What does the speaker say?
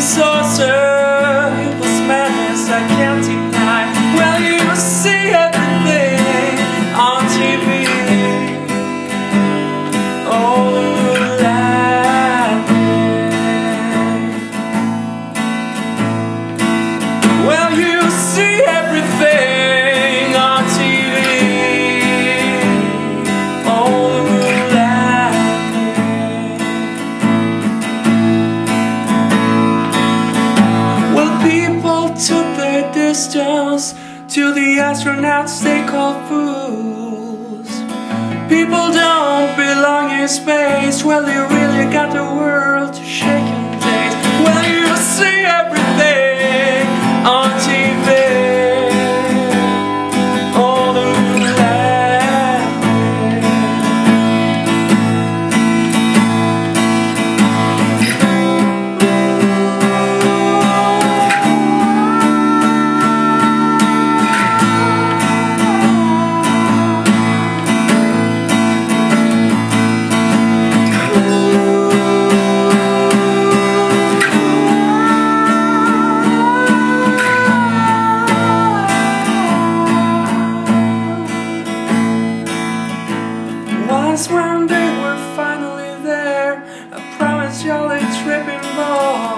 Saucer. crystals Till the astronauts they call fools. People don't belong in space. Well, they really got to work promise one day we're finally there. I promise y'all it's ripping ball